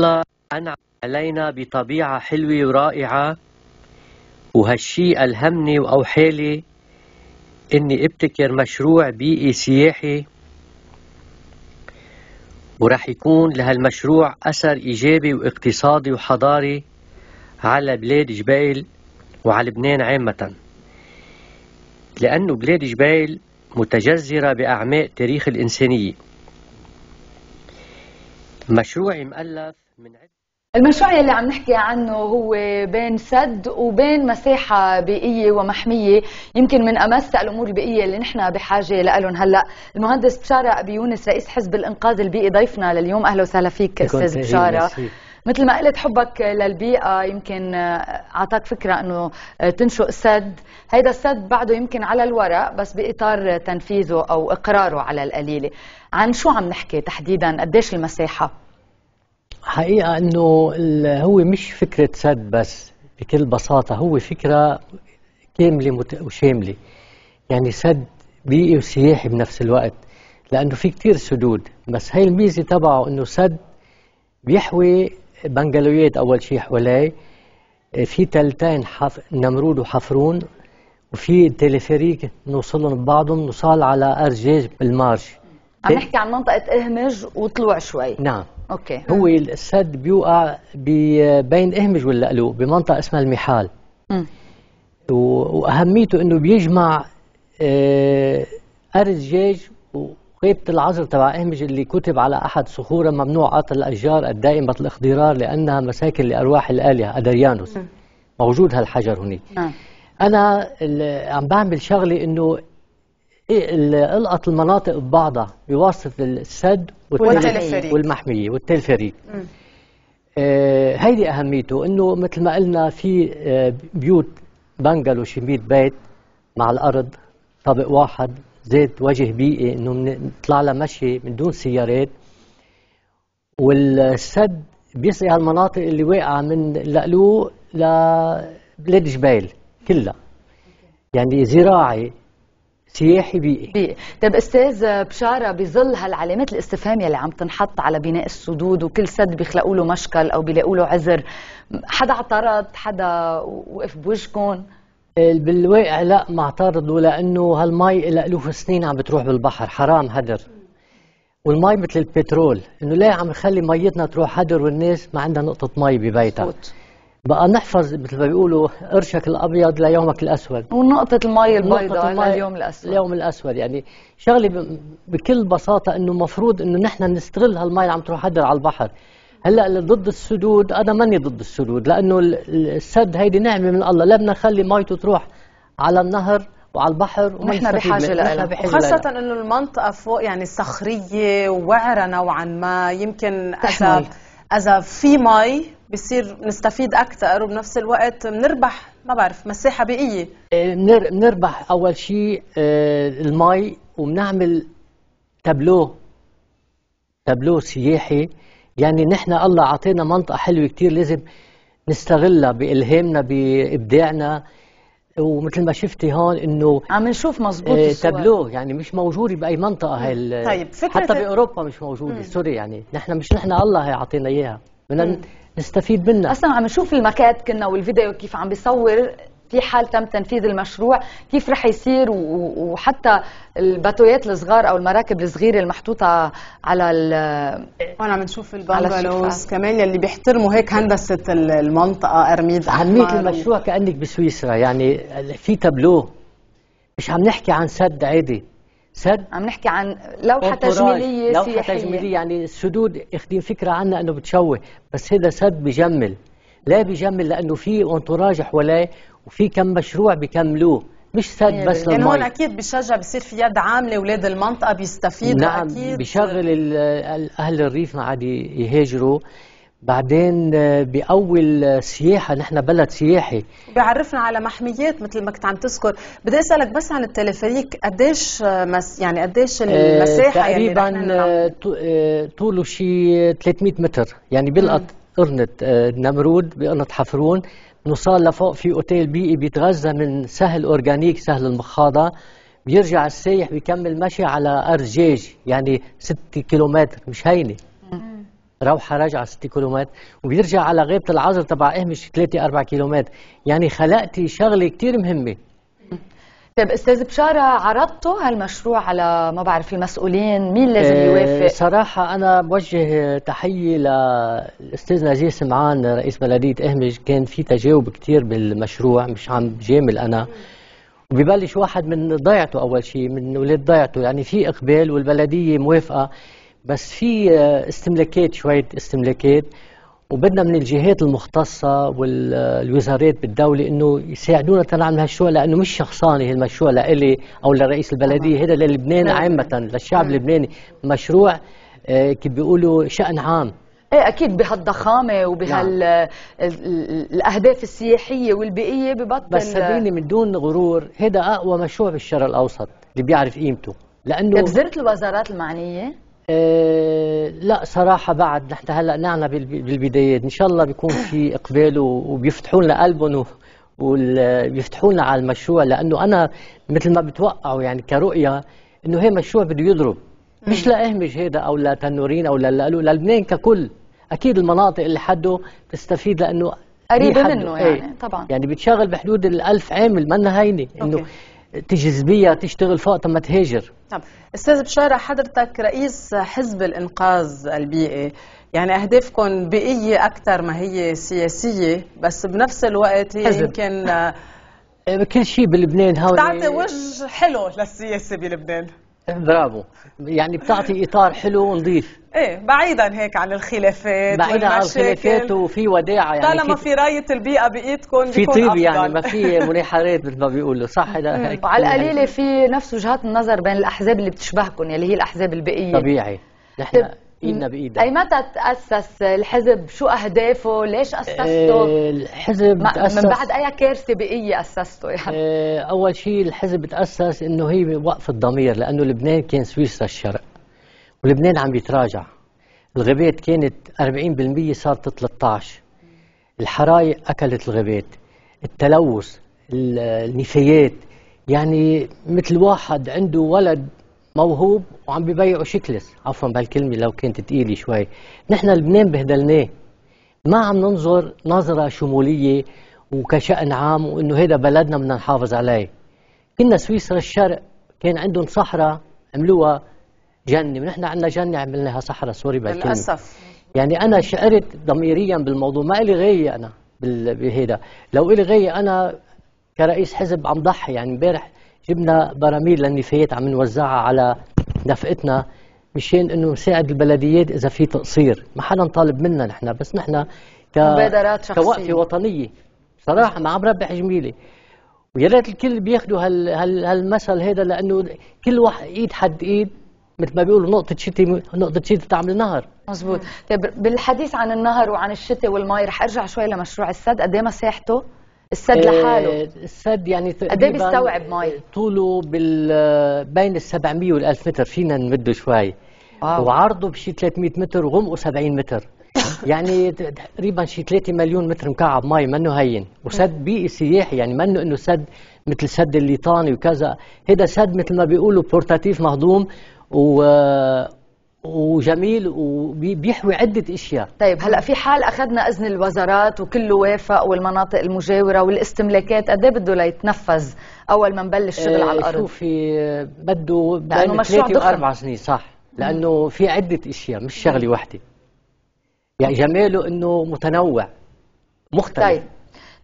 الله أنعم علينا بطبيعة حلوة ورائعة. وهالشي ألهمني وأوحالي إني أبتكر مشروع بيئي سياحي. ورح يكون لهالمشروع أثر إيجابي واقتصادي وحضاري على بلاد جبيل وعلى لبنان عامة. لأنه بلاد جبيل متجذرة بأعماق تاريخ الإنسانية. مشروعي مؤلف من عدة المشروع يلي عم نحكي عنه هو بين سد وبين مساحة بيئية ومحمية يمكن من أمس الأمور البيئية اللي نحن بحاجة لهم هلأ المهندس بشارة أبي يونس رئيس حزب الإنقاذ البيئي ضيفنا لليوم. أهلا وسهلا فيك أستاذ بشارة مثل ما قلت حبك للبيئة يمكن أعطاك فكرة أنه تنشئ سد هيدا السد بعده يمكن على الورق بس بإطار تنفيذه أو إقراره على القليلة. عن شو عم نحكي تحديدا؟ قديش المساحة؟ حقيقة أنه هو مش فكرة سد بس بكل بساطة هو فكرة كاملة وشاملة. يعني سد بيئي وسياحي بنفس الوقت لأنه في كتير سدود. بس هاي الميزة تبعه أنه سد بيحوي بنجلويات أول شيء حواليه في تلتين حف... نمرود وحفرون وفي تلفريك نوصلهم ببعضهم نوصل على أرجاج بالمارش. عم نحكي عن منطقة إهمج وطلوع شوي. نعم. أوكي. هو السد بيوقع بين إهمج واللقلوق بمنطقة اسمها المحال. م. وأهميته إنه بيجمع آه، أرجاج وغيبة العذر تبع اهمج اللي كتب على أحد صخورة ممنوع قطع الأشجار الدائمة الاخضرار لأنها مساكن لأرواح الآلهة أدريانوس. م. موجود هالحجر هناك أنا عم بعمل شغلة إنه إيه، ألقط المناطق ببعضها بواسطة السد والمحمية والتلفريك آه هيدي أهميته إنه مثل ما قلنا في آه بيوت بنجلو شي 100 بيت مع الأرض طابق واحد زيت وجه بيئي إنه نطلع لها مشي من دون سيارات. والسد بيسقي هالمناطق اللي واقعه من لقلوق لبلاد جبيل كلها. يعني زراعي سياحي بيئي طيب أستاذ بشارة بظل هالعلامات الاستفهام يلي عم تنحط على بناء السدود وكل سد بيخلقوا له مشكل أو بيلاقوا له عذر حدا اعترض؟ حدا وقف بوجهكم؟ بالواقع لا ما اعترضوا لأنه هالمي لها الوف سنين عم بتروح بالبحر. حرام هدر. والمي مثل البترول إنه ليه عم نخلي ميتنا تروح هدر والناس ما عندها نقطة مي ببيتها؟ فوت. بقى نحفظ مثل ما بيقولوا قرشك الأبيض ليومك الأسود. ونقطة المي البيضاء لليوم الأسود. اليوم الأسود يعني شغله بكل بساطة إنه المفروض إنه نحن نستغل هالمي اللي عم تروح هدر على البحر. هلأ ضد السدود أنا ماني ضد السدود لأنه السد هيدي نعمة من الله. لا بدنا نخلي ميته تروح على النهر وعلى البحر ونحن بحاجة لها وخاصة إنه المنطقة فوق يعني صخرية ووعرة نوعا ما. يمكن اذا إذا في مي بصير نستفيد أكثر وبنفس الوقت بنربح. ما بعرف مساحة بيئية. بنربح أول شيء آه، المي وبنعمل تابلو. تابلو سياحي. يعني نحن الله أعطينا منطقة حلوة كثير لازم نستغلها بإلهامنا بإبداعنا. ومثل ما شفتي هون إنه عم نشوف مزبوط آه تابلو يعني مش موجوده بأي منطقة هاي طيب فكرة حتى بأوروبا مش موجودة sorry يعني. نحن مش نحن الله يعطينا إياها. بدنا نستفيد منها. أصلا عم نشوف المكات كنا والفيديو كيف عم بيصور. في حال تم تنفيذ المشروع كيف رح يصير؟ وحتى ال bateauيات الصغار أو المراكب الصغيرة المحطوطة على ال هون عم نشوف البنجلوز كمان يلي بيحترموا هيك هندسة المنطقة أرميد أهمية المشروع كأنك بسويسرا. يعني في تابلو. مش عم نحكي عن سد عادي. سد عم نحكي عن لوحة تجميلية لوحة سياحية. تجميلية. يعني السدود اخذين فكرة عنا إنه بتشوه. بس هذا سد بجمل. لا بجمل لأنه في انتراج حواليه وفي كم مشروع بيكملوه مش سد يعني بس يعني هون أكيد بشجع بصير في يد عاملة أولاد المنطقة بيستفيدوا نعم أكيد. بشغل أهل الريف ما عاد يهاجروا. بعدين آه، بأول سياحة نحن بلد سياحي. بيعرفنا على محميات مثل ما كنت عم تذكر. بدي أسألك بس عن التلفريك. قديش آه، مس يعني قديش آه، المساحة تقريبا يعني طوله شي 300 متر. يعني بيلقط قرنة نمرود بقرنة حفرون. نوصل لفوق في أوتيل بيئي بيتغذى من سهل organic سهل المخاضة. بيرجع السايح بيكمل مشي على ارجاج يعني 6 كيلومتر مش هينة. روحة راجعة 6 كيلومتر. وبيرجع على غيبة العذر تبع إهمش 3 4 كيلومتر. يعني خلقتي شغلة كثير مهمة. طيب أستاذ بشارة عرضتوا هالمشروع على ما بعرف المسؤولين مين لازم آه، يوافق؟ صراحة أنا بوجه تحية للاستاذ نزيه سمعان رئيس بلدية اهمج كان في تجاوب كثير بالمشروع مش عم جامل أنا. وببلش واحد من ضيعته أول شيء من أولاد ضيعته. يعني في إقبال والبلدية موافقة بس في استملاكات شوية استملاكات. وبدنا من الجهات المختصة والوزارات بالدولة إنه يساعدونا تنعمل هالشغل لأنه مش شخصاني هالمشروع لإلي أو لرئيس البلدية هذا للبنان عامة للشعب اللبناني. مشروع آه، كيف بيقولوا شأن عام. إيه أكيد بهالضخامة وبهالاهداف نعم. السياحية والبيئية ببطل بس صدقيني من دون غرور هذا أقوى مشروع بالشرق الأوسط اللي بيعرف قيمته. لأنه طيب زرت الوزارات المعنية؟ لا صراحة بعد نحن هلأ نعنا بالبدايات. إن شاء الله بيكون في إقبال وبيفتحوا لنا قلبهم وبيفتحوا لنا على المشروع. لأنه أنا مثل ما بتوقعوا يعني كرؤية إنه هي مشروع بده يضرب. مش لأهمج هيدا أو لتنورين أو للبنان ككل. أكيد المناطق اللي حده تستفيد لأنه قريبة منه يعني إيه طبعا. يعني بتشغل بحدود الألف عامل منا هينة. إنه تجذبيها تشتغل فوق ما تهاجر. طب أستاذ بشارة حضرتك رئيس حزب الإنقاذ البيئي يعني أهدافكم بيئية أكثر ما هي سياسية بس بنفس الوقت هي حزب. يمكن إيه، كل شيء بلبنان هون. بتعطي وجه حلو للسياسة بلبنان. برافو. يعني بتعطي إطار حلو ونظيف. إيه بعيدا هيك عن الخلافات بعيدا عن الخلافات وفي وداعة يعني طالما في راية البيئة بإيدكم في طيب يعني ما في منحرات مثل ما بيقولوا صح هذا وعلى القليلة في نفس وجهات النظر بين الأحزاب اللي بتشبهكم يلي هي الأحزاب البيئية. طبيعي. نحن طيب، إيدنا بايدها أي متى تاسس الحزب؟ شو أهدافه؟ ليش أسسته؟ آه، الحزب تأسس من بعد أي كارثة بيئيه أسسته يعني؟ آه، أول شيء الحزب تأسس إنه هي وقف الضمير لأنه لبنان كان سويسرا الشرق ولبنان عم بيتراجع. الغابات كانت 40% صارت 13 الحرايق أكلت الغابات. التلوث النفايات. يعني مثل واحد عنده ولد موهوب وعم ببيعوا شكلس عفوا بهالكلمة لو كانت ثقيله شوي. نحن لبنان بهدلناه. ما عم ننظر نظرة شمولية وكشأن عام وإنه هذا بلدنا بدنا نحافظ عليه. كنا سويسرا الشرق كان عندهم صحراء عملوها جنة. ونحن عندنا جنة عملناها صحراء سوري بهالكلمة. للأسف. يعني أنا شعرت ضميريا بالموضوع. ما لي غايه أنا بهيدا. لو لي غايه أنا كرئيس حزب عم ضحي. يعني امبارح جبنا براميل للنفايات عم نوزعها على نفقتنا مشان إنه نساعد البلديات إذا في تقصير. ما حدا طالب منا نحن بس نحن ك... مبادرات شخصية. كوقفة وطنية. صراحة ما عم ربح جميلة. ويا ريت الكل بياخذوا هال... هال... هالمثل هذا لأنه كل واحد إيد حد إيد مثل ما بيقولوا نقطة شتي نقطة شتي تعمل نهر مزبوط طيب بالحديث عن النهر وعن الشتاء والمي رح أرجع شوي لمشروع السد. قد إيه مساحته؟ السد لحاله. آه، السد يعني قد إيه بيستوعب مي؟ طوله بال بين ال 700 وال 1000 متر. فينا نمده شوي. wow. وعرضه بشي 300 متر وغمقه 70 متر. يعني تقريبا شي 3 مليون متر مكعب مي منه هين. وسد بيئي سياحي يعني منه إنه سد مثل سد الليطاني وكذا. هذا سد مثل ما بيقولوا portatif مهضوم و وجميل وبيحوي عدة أشياء. طيب هلأ في حال أخذنا إذن الوزارات وكله وافق والمناطق المجاورة والاستملاكات قد إيه بده ليتنفذ أول ما نبلش شغل على الأرض؟ شوفي بده بين ثلاثة وأربع سنين صح. لأنه في عدة أشياء مش شغلة واحدة. يعني جماله إنه متنوع مختلف. طيب.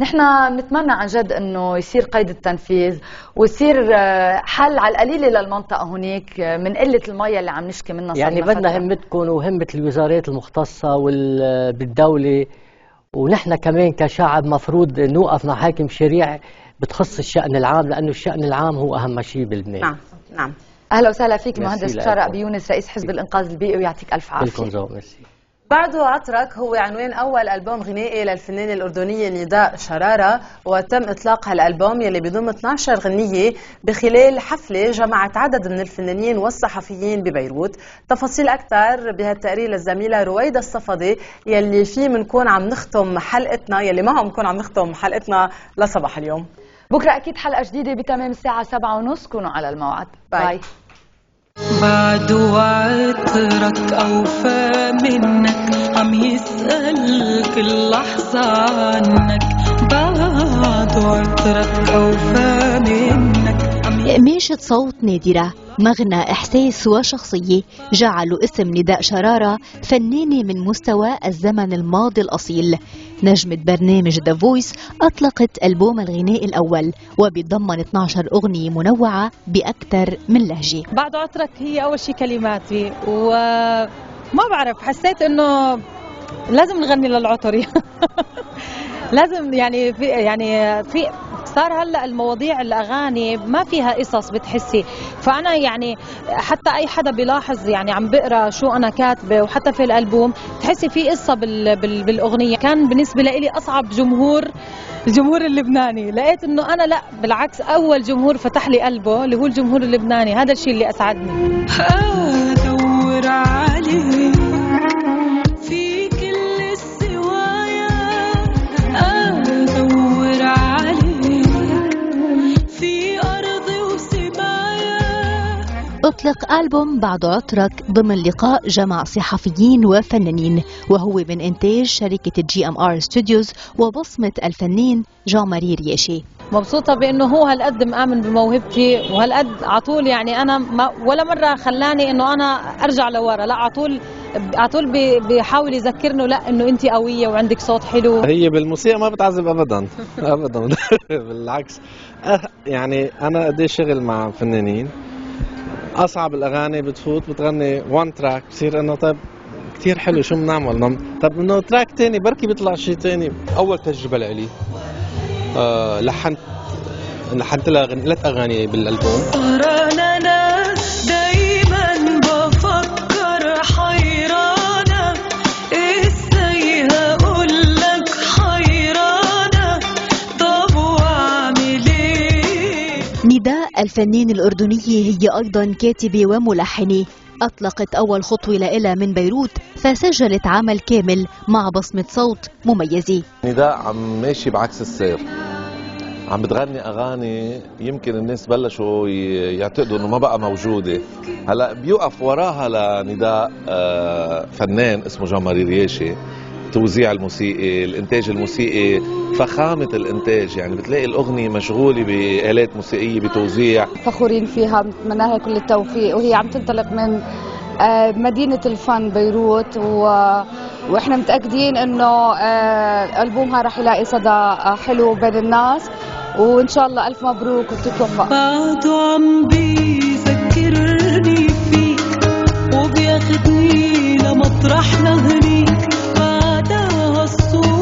نحن بنتمنى عن جد إنه يصير قيد التنفيذ ويصير آه، حل على القليله للمنطقه هناك آه، من قلة المياه اللي عم نشكي منها يعني بدنا همتكم وهمة الوزارات المختصة بالدولة. ونحن كمان كشعب مفروض نوقف مع حاكم شريع بتخص الشأن العام لأنه الشأن العام هو أهم شيء بالبناء نعم نعم. أهلا وسهلا فيك مهندس بشار أبي يونس رئيس حزب الإنقاذ البيئي ويعطيك ألف عافية. بعده عطرك هو عنوان أول ألبوم غنائي للفنانة الأردنية نداء شرارة وتم إطلاق هالألبوم يلي بيضم 12 غنية بخلال حفلة جمعت عدد من الفنانين والصحفيين ببيروت. تفاصيل أكثر بهالتقرير للزميلة رويدة الصفدي يلي فيه بنكون عم نختم حلقتنا يلي معه بنكون عم نختم حلقتنا لصباح اليوم. بكرة أكيد حلقة جديدة بتمام الساعة 7:30 كونوا على الموعد. باي, باي. بعد وعطرك أوفى منك عم يسأل كل لحظة عنك. بعد وعطرك أوفى منك ميشة صوت نادرة مغنى إحساس وشخصية جعلوا اسم نداء شرارة فنانة من مستوى الزمن الماضي الأصيل. نجمة برنامج ذا فويس أطلقت ألبوم الغناء الأول وبيتضمن 12 أغنية منوعة بأكثر من لهجة. بعد عطرك هي أول شيء كلماتي وما بعرف حسيت إنه لازم نغني للعطر. لازم يعني في يعني في صار هلا المواضيع الأغاني ما فيها قصص بتحسي. فأنا يعني حتى أي حدا بيلاحظ يعني عم بقرأ شو أنا كاتبة وحتى في الألبوم تحسي في قصة بال بال بالأغنية. كان بالنسبة لي أصعب جمهور الجمهور اللبناني. لقيت إنه أنا لا بالعكس أول جمهور فتح لي قلبه اللي هو الجمهور اللبناني. هذا الشيء اللي أسعدني. ادور عليه أطلق ألبوم بعد عطرك ضمن لقاء جمع صحفيين وفنانين وهو من إنتاج شركة GMR Studios وبصمة الفنان جان ماري رياشي. مبسوطة بأنه هو هالقد مآمن بموهبتي وهالقد عطول يعني أنا ما ولا مرة خلاني إنه أنا أرجع لورا لا عطول عطول بيحاول يذكرني لا إنه أنت قوية وعندك صوت حلو. هي بالموسيقى ما بتعذب أبدا أبدا بالعكس. أه، يعني أنا قد شغل مع فنانين؟ أصعب الأغاني بتفوت بتغني وان تراك بصير إنه طيب كثير حلو شو بنعمل طب إنه تراك ثاني بركي بيطلع شيء ثاني أول تجربة لإلي آه لحنت لحنت لها ثلاث أغاني بالألبوم. الفنانة الأردنية هي أيضا كاتبة وملحنة أطلقت أول خطوة لإلها من بيروت فسجلت عمل كامل مع بصمة صوت مميزة نداء عم ماشي بعكس السير. عم بتغني أغاني يمكن الناس بلشوا يعتقدوا إنه ما بقى موجودة. هلأ بيوقف وراها لنداء آه، فنان اسمه جان رياشي التوزيع الموسيقي الإنتاج الموسيقي فخامة الإنتاج يعني بتلاقي الأغنية مشغولة بآلات موسيقية بتوزيع. فخورين فيها بنتمنى كل التوفيق وهي عم تنطلق من آه، مدينة الفن بيروت و وإحنا متأكدين إنه آه، ألبومها رح يلاقي صدى آه، حلو بين الناس وإن شاء الله ألف مبروك وبتتوفق عم بيفكرني فيك وبياخدني لمطرح los.